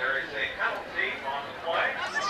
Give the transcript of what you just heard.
There is a penalty on the play.